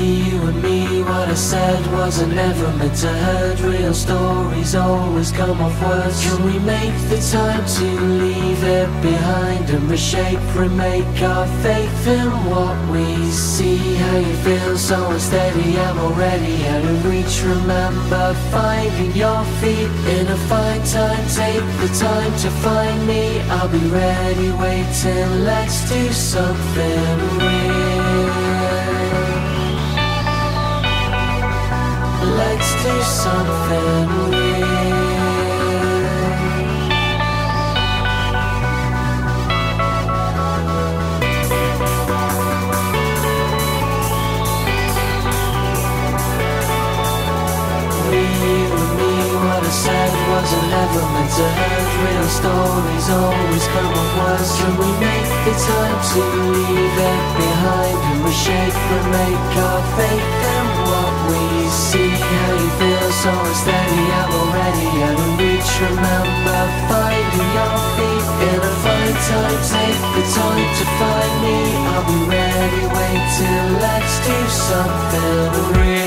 you and me What I said wasn't ever meant to hurt Real stories always come off words Can we make the time to leave it behind And reshape, remake our faith in what we see How you feel so unsteady, I'm already out of reach Remember finding your feet in a fine time Take the time to find me I'll be ready waiting, let's do something real there's something What I said wasn't ever meant to end Real stories always come up worse When we make the time to leave it behind And we shake the make our fate see how you feel so unsteady I'm already out of reach Remember finding your feet In a fight time, take the time to find me I'll be ready, wait till let's do something real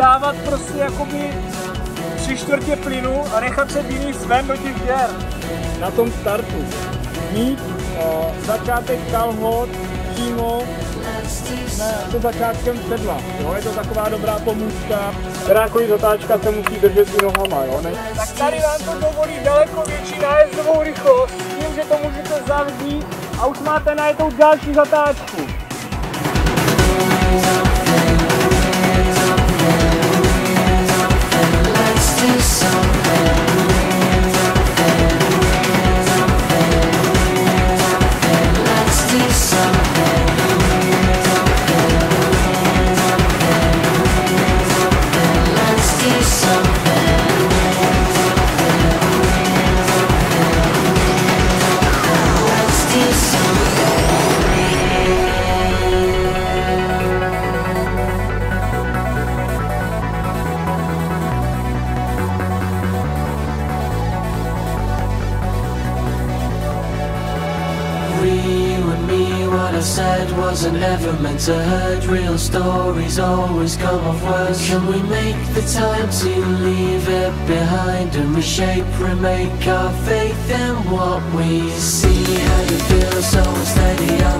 dávat prostě jakoby tři čtvrtě plynu a nechat se být svém do těch děr. Na tom startu mít o, eh, začátek kalhot přímo to začátkem sedla. Jo? Je to taková dobrá pomůcka. jako zatáčka se musí držet i nohama. Jo? Ne? Tak tady vám to dovolí daleko větší nájezdovou rychlost, tím, že to můžete zavřít a už máte najetou další zatáčku. said wasn't ever meant to hurt Real stories always come off worse Can we make the time to leave it behind And reshape, remake our faith in what we see How you feel so unsteady,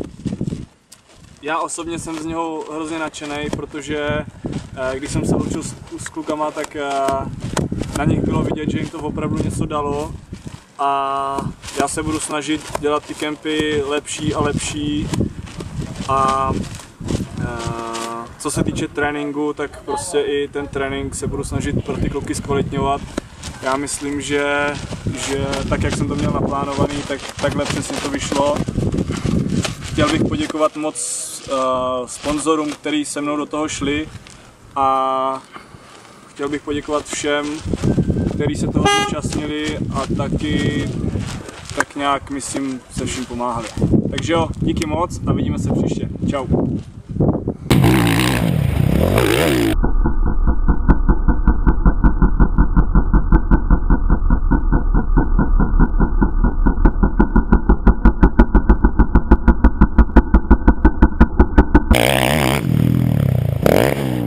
já osobně jsem z něho hrozně nadšený, protože eh, když jsem se učil s, s klukama, tak eh, na nich bylo vidět, že jim to opravdu něco dalo a já se budu snažit dělat ty kempy lepší a lepší a eh, co se týče tréninku, tak prostě i ten trénink se budu snažit pro ty kluky zkvalitňovat. Já myslím, že, že tak, jak jsem to měl naplánovaný, tak takhle přesně to vyšlo. Chtěl bych poděkovat moc uh, sponzorům, který se mnou do toho šli a chtěl bych poděkovat všem, kteří se toho zúčastnili a taky tak nějak, myslím, se vším pomáhali. Takže jo, díky moc a vidíme se příště. Čau. Yeah.